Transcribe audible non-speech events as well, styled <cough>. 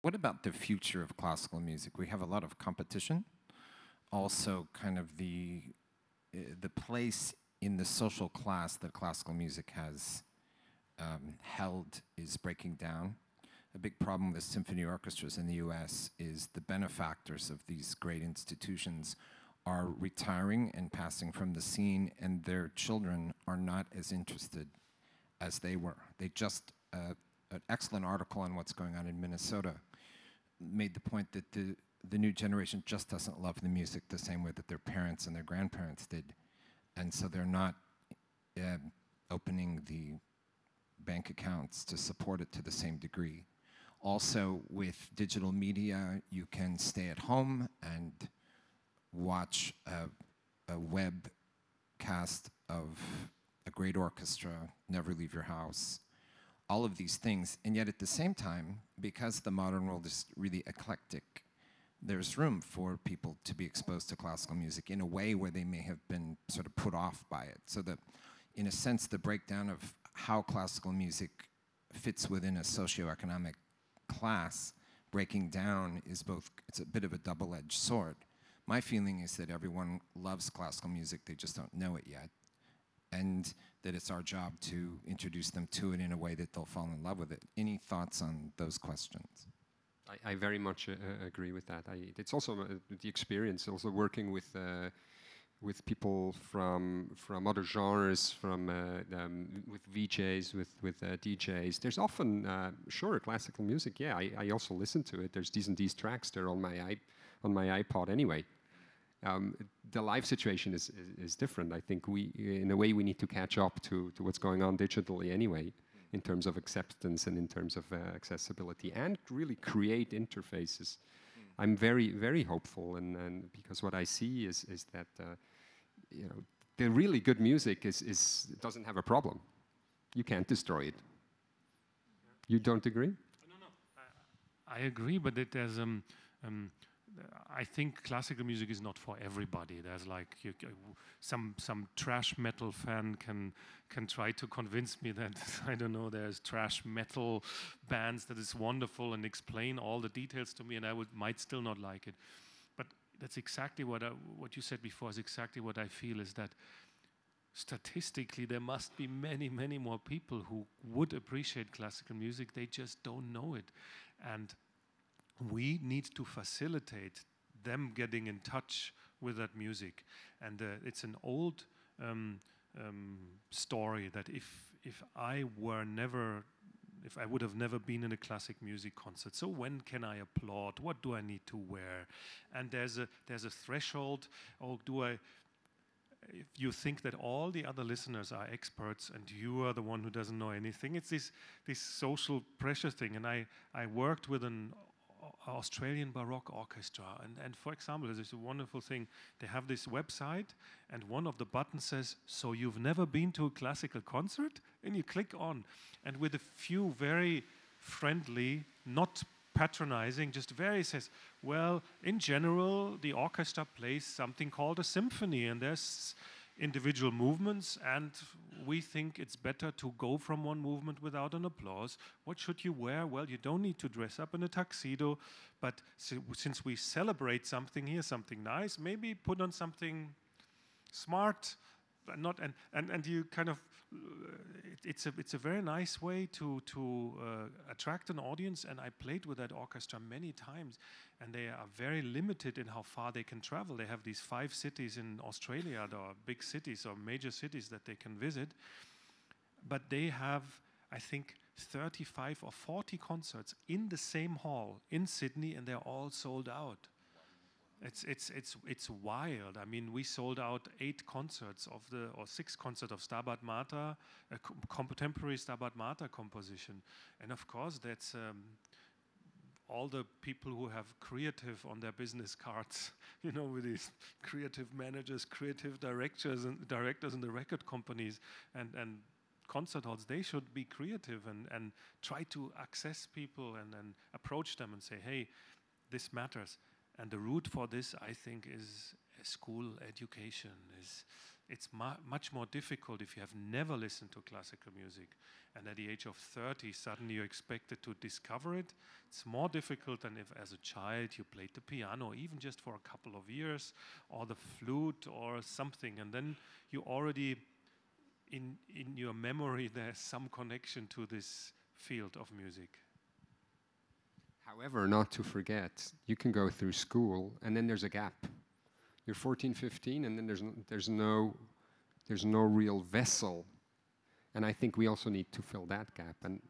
What about the future of classical music? We have a lot of competition. Also, kind of the uh, the place in the social class that classical music has um, held is breaking down. A big problem with symphony orchestras in the U.S. is the benefactors of these great institutions are retiring and passing from the scene, and their children are not as interested as they were. They just uh, an excellent article on what's going on in Minnesota made the point that the the new generation just doesn't love the music the same way that their parents and their grandparents did, and so they're not uh, opening the bank accounts to support it to the same degree. Also, with digital media, you can stay at home and watch a, a web cast of a great orchestra, never leave your house, all of these things. And yet at the same time, because the modern world is really eclectic, there's room for people to be exposed to classical music in a way where they may have been sort of put off by it. So that, in a sense, the breakdown of how classical music fits within a socioeconomic class breaking down is both, it's a bit of a double-edged sword. My feeling is that everyone loves classical music, they just don't know it yet. And that it's our job to introduce them to it in a way that they'll fall in love with it. Any thoughts on those questions? I, I very much uh, uh agree with that. I, it's also uh, the experience, also working with uh, with people from from other genres, from uh, um, with VJs, with with uh, DJs. There's often sure classical music. Yeah, I, I, also listen to it. There's decent these tracks there on my on my iPod anyway. Um, the live situation is, is, is different. I think we, in a way, we need to catch up to to what's going on digitally anyway, in terms of acceptance and in terms of uh, accessibility, and really create interfaces I'm very, very hopeful, and, and because what I see is, is that uh, you know, the really good music is, is, doesn't have a problem. You can't destroy it. You don't agree? No, no. I, I agree, but it, there's um, um, I think classical music is not for everybody. There's like you, some some trash metal fan can can try to convince me that <laughs> I don't know there's trash metal bands that is wonderful and explain all the details to me, and I would might still not like it. But that's exactly what I, what you said before is exactly what I feel is that statistically there must be many many more people who would appreciate classical music. They just don't know it, and we need to facilitate them getting in touch with that music. And uh, it's an old um, um, story that if if I were never if I would have never been in a classic music concert. So when can I applaud? What do I need to wear? And there's a there's a threshold. Or do I? If you think that all the other listeners are experts and you are the one who doesn't know anything, it's this this social pressure thing. And I I worked with an Australian Baroque Orchestra. And, and for example, there's a wonderful thing. They have this website, and one of the buttons says, So you've never been to a classical concert? And you click on. And with a few very friendly, not patronizing, just very says, Well, in general, the orchestra plays something called a symphony, and there's individual movements, and we think it's better to go from one movement without an applause. What should you wear? Well, you don't need to dress up in a tuxedo, but since we celebrate something here, something nice, maybe put on something smart, not and and and you kind of it, it's a it's a very nice way to to uh, attract an audience. And I played with that orchestra many times, and they are very limited in how far they can travel. They have these five cities in Australia, that are big cities or major cities that they can visit, but they have, I think. 35 or 40 concerts in the same hall in Sydney, and they're all sold out. It's it's it's it's wild. I mean, we sold out eight concerts of the or six concerts of Stabat Mater, a contemporary Stabat Mater composition, and of course that's. Um, all the people who have creative on their business cards, <laughs> you know, with these creative managers, creative directors, and directors in the record companies, and and concert halls, they should be creative and and try to access people and and approach them and say, hey, this matters and the root for this, I think, is school education, is it's mu- much more difficult if you have never listened to classical music. And at the age of 30 suddenly you're expected to discover it. It's more difficult than if as a child you played the piano even just for a couple of years or the flute or something. And then you already in in your memory there's some connection to this field of music However, not to forget, you can go through school and then there's a gap. You're 14, 15, and then there's, n- there's, no, there's no real vessel. And I think we also need to fill that gap. And